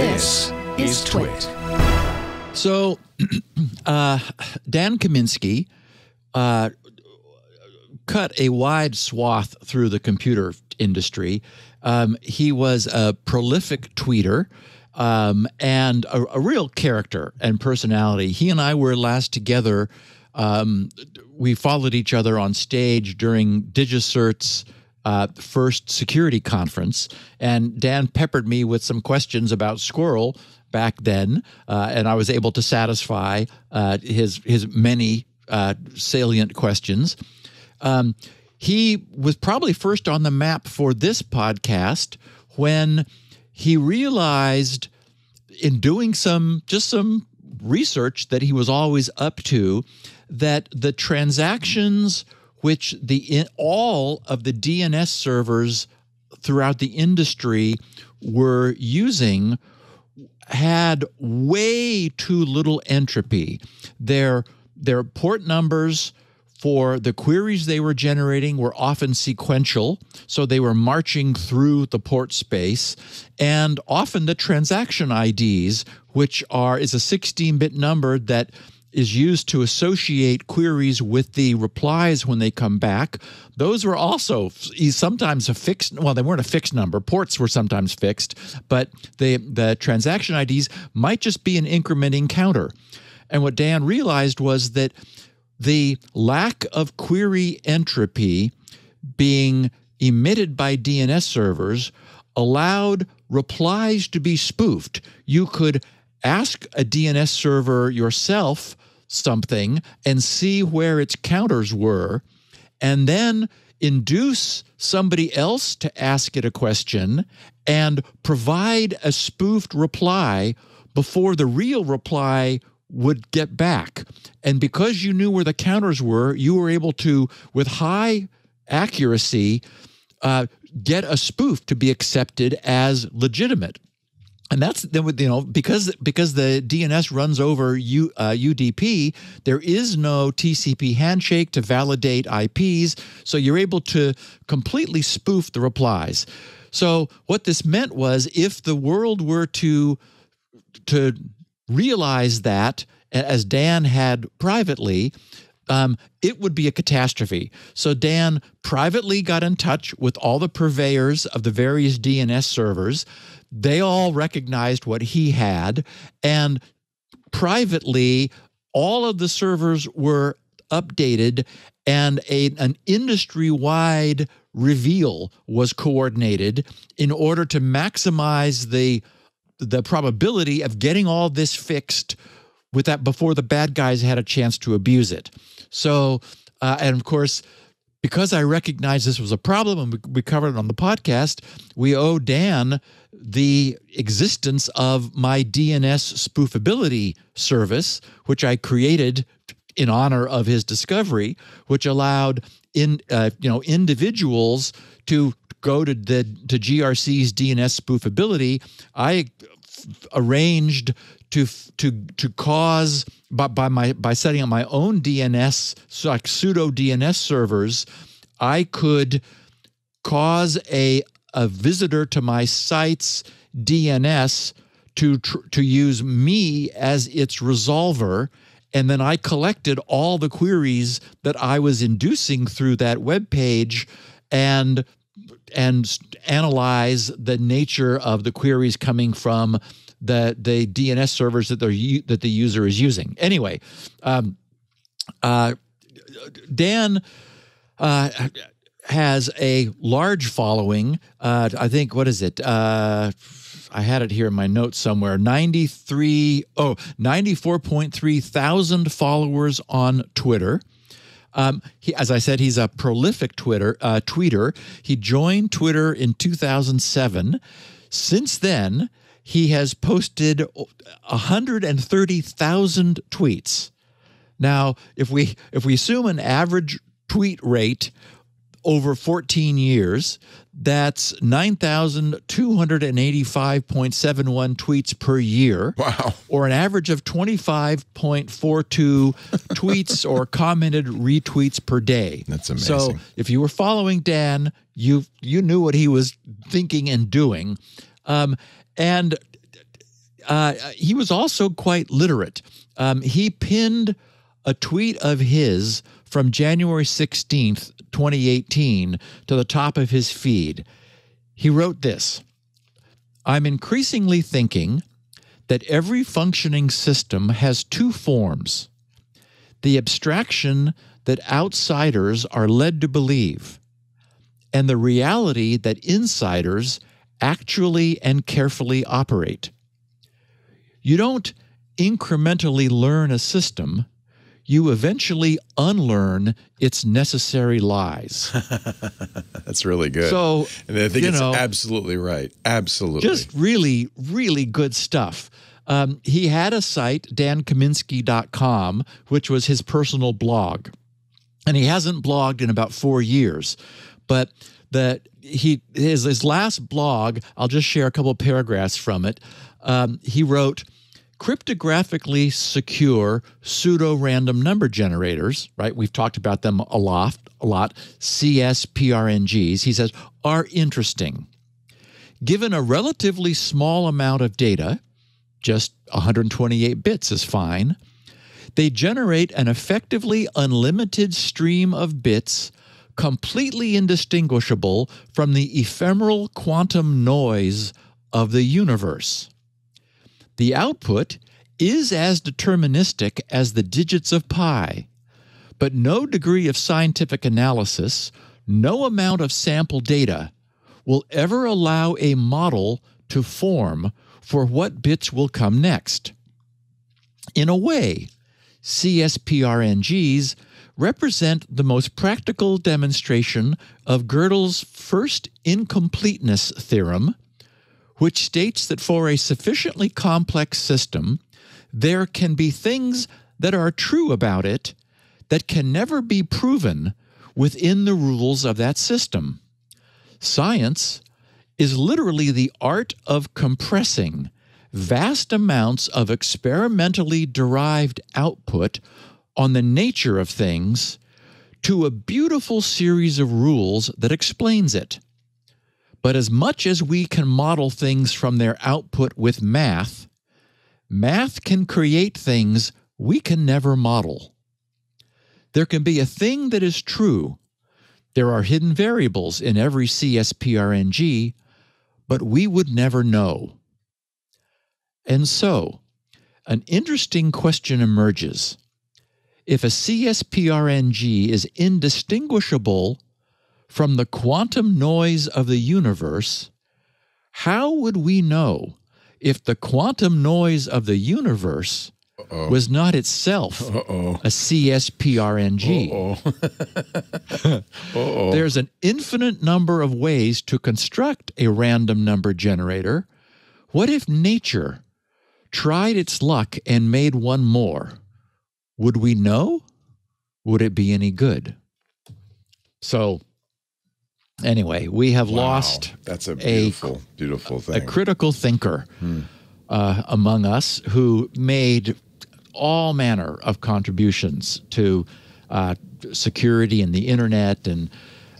This is Twit. So, uh, Dan Kaminsky uh, cut a wide swath through the computer industry. Um, he was a prolific tweeter um, and a, a, real character and personality. He and I were last together. Um, we followed each other on stage during DigiCert's uh, first security conference, and Dan peppered me with some questions about SQRL back then, uh, and I was able to satisfy uh, his his many uh, salient questions. Um, he was probably first on the map for this podcast when he realized in doing some just some research that he was always up to that the transactions which the all of the DNS servers throughout the industry were using had way too little entropy. Their their port numbers for the queries they were generating were often sequential, so they were marching through the port space, and often the transaction IDs, which are is a 16-bit number that is used to associate queries with the replies when they come back. Those were also sometimes a fixed, well, they weren't a fixed number. Ports were sometimes fixed, but the, the transaction IDs might just be an incrementing counter. And what Dan realized was that the lack of query entropy being emitted by DNS servers allowed replies to be spoofed. You could ask a DNS server yourself something and see where its counters were, and then induce somebody else to ask it a question and provide a spoofed reply before the real reply would get back. And because you knew where the counters were, you were able to, with high accuracy, uh, get a spoof to be accepted as legitimate and that's then with you know because because the DNS runs over U, uh, UDP, there is no TCP handshake to validate IPs, so you're able to completely spoof the replies. So what this meant was if the world were to to realize that as Dan had privately, um, it would be a catastrophe. So Dan privately got in touch with all the purveyors of the various DNS servers. They all recognized what he had, and privately, all of the servers were updated, and a, an industry wide reveal was coordinated in order to maximize the the probability of getting all this fixed with that before the bad guys had a chance to abuse it. So, uh, and of course, because I recognized this was a problem and we covered it on the podcast, we owe Dan the existence of my DNS spoofability service, which I created in honor of his discovery, which allowed in uh, you know individuals to go to the to GRC's DNS spoofability. I arranged to to to cause by, by my by setting up my own DNS like pseudo DNS servers, I could cause a a visitor to my site's DNS to to use me as its resolver and then I collected all the queries that I was inducing through that web page and and analyze the nature of the queries coming from the the DNS servers that they that the user is using. Anyway, um, uh, Dan uh, has a large following. Uh, I think what is it? Uh, I had it here in my notes somewhere 93 oh 94.3 thousand followers on Twitter. Um, he, as I said, he's a prolific Twitter uh, tweeter. He joined Twitter in 2007. Since then, he has posted 130,000 tweets. Now, if we if we assume an average tweet rate over 14 years, that's 9,285.71 tweets per year. Wow. Or an average of 25.42 tweets or commented retweets per day. That's amazing. So if you were following Dan, you you knew what he was thinking and doing. Um, and uh, he was also quite literate. Um, he pinned a tweet of his from January 16th, 2018, to the top of his feed. He wrote this I'm increasingly thinking that every functioning system has two forms the abstraction that outsiders are led to believe, and the reality that insiders actually and carefully operate. You don't incrementally learn a system, you eventually unlearn its necessary lies. That's really good. So, and I think you it's know, absolutely right. Absolutely. just really, really good stuff. Um, he had a site, dankaminsky.com, which was his personal blog. And he hasn't blogged in about four years. But that he his, his last blog, I'll just share a couple of paragraphs from it. Um, he wrote, cryptographically secure pseudo random number generators, right? We've talked about them a lot, a lot. CSPRNGs, he says, are interesting. Given a relatively small amount of data, just 128 bits is fine, they generate an effectively unlimited stream of bits completely indistinguishable from the ephemeral quantum noise of the universe. The output is as deterministic as the digits of pi, but no degree of scientific analysis, no amount of sample data will ever allow a model to form for what bits will come next. In a way, CSPRNGs represent the most practical demonstration of Gödel's first incompleteness theorem, which states that for a sufficiently complex system, there can be things that are true about it that can never be proven within the rules of that system. Science is literally the art of compressing vast amounts of experimentally derived output on the nature of things to a beautiful series of rules that explains it. But as much as we can model things from their output with math, math can create things we can never model. There can be a thing that is true. There are hidden variables in every CSPRNG, but we would never know. And so, an interesting question emerges. If a CSPRNG is indistinguishable from the quantum noise of the universe, how would we know if the quantum noise of the universe Uh-oh. was not itself Uh-oh. a CSPRNG? Uh-oh. Uh-oh. There's an infinite number of ways to construct a random number generator. What if nature tried its luck and made one more? Would we know? Would it be any good? So, anyway, we have Wow. lost That's a beautiful, beautiful thing. A critical thinker uh, among us who made all manner of contributions to uh, security and the internet. And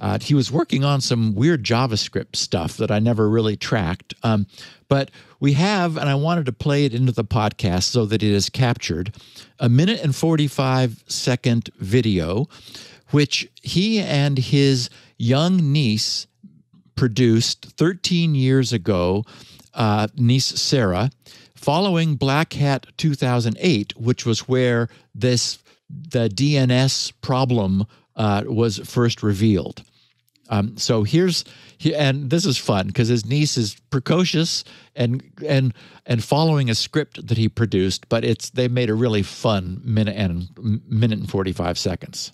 uh, he was working on some weird JavaScript stuff that I never really tracked. Um, but we have, and I wanted to play it into the podcast so that it is captured, a minute and 45 second video, which he and his young niece produced 13 years ago, uh, niece Sarah, following Black Hat 2008, which was where this the DNS problem uh, was first revealed. Um, so here's and this is fun because his niece is precocious and and and following a script that he produced, but it's they made a really fun minute and minute and 45 seconds.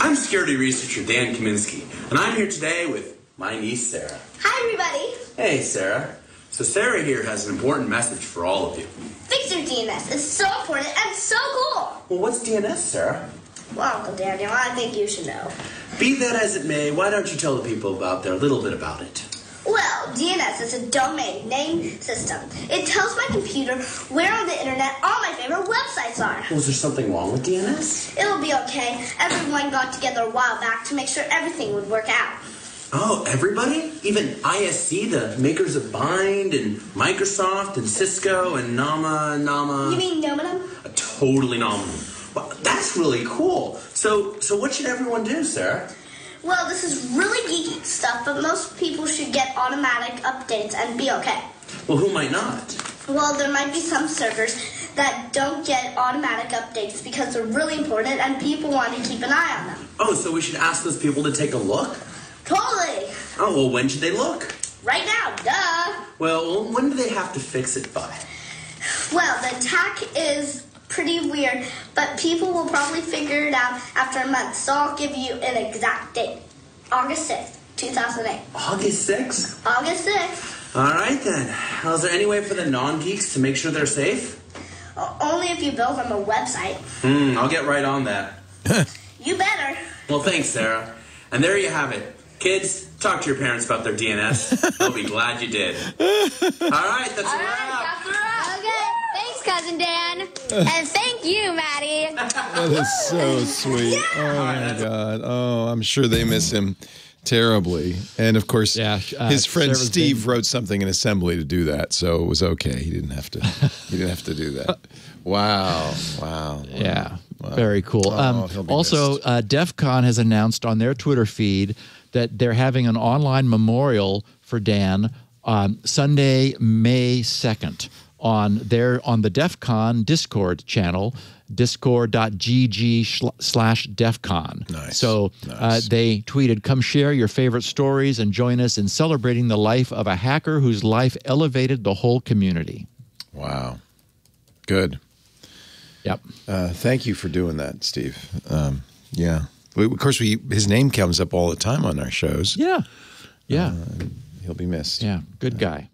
I'm security researcher Dan Kaminsky, and I'm here today with my niece Sarah. Hi, everybody. Hey, Sarah. So Sarah here has an important message for all of you. Fixer DNS is so important and so cool. Well, what's DNS, Sarah? Well, Uncle Daniel, I think you should know. Be that as it may, why don't you tell the people about there a little bit about it? Well, DNS is a domain name system. It tells my computer where on the internet all my favorite websites are. Was there something wrong with DNS? It'll be okay. Everyone got together a while back to make sure everything would work out. Oh, everybody? Even ISC, the makers of Bind, and Microsoft, and Cisco, and Nama, Nama. You mean Nominum? Uh, totally nominal. Well, that's really cool. So, so what should everyone do, Sarah? Well, this is really geeky stuff, but most people should get automatic updates and be okay. Well, who might not? Well, there might be some servers that don't get automatic updates because they're really important and people want to keep an eye on them. Oh, so we should ask those people to take a look? Totally. Oh, well, when should they look? Right now, duh. Well, when do they have to fix it by? Well, the attack is pretty weird, but people will probably figure it out after a month, so I'll give you an exact date. August 6th, 2008. August 6th? August 6th. All right, then. Well, is there any way for the non geeks to make sure they're safe? Only if you build them a website. Hmm, I'll get right on that. You better. Well, thanks, Sarah. And there you have it. Kids, talk to your parents about their DNS. They'll be glad you did. All right, that's a wrap. Okay, thanks, cousin Dan, and thank you, Maddie. That is so sweet. Oh my God. Oh, I'm sure they miss him terribly. And of course, Yeah, uh, his friend Steve been- wrote something in assembly to do that, so it was okay. He didn't have to. he didn't have to do that. Wow. Wow. Yeah, very cool. Oh, um, also, missed. uh, DEF CON has announced on their Twitter feed that they're having an online memorial for Dan on Sunday, May 2nd on their on the DEF CON Discord channel discord.gg slash defcon Nice. so uh, they tweeted come share your favorite stories and join us in celebrating the life of a hacker whose life elevated the whole community Wow. Good. yep Uh, thank you for doing that, Steve. Um, yeah. We, of course, we his name comes up all the time on our shows. yeah yeah He'll be missed. yeah good guy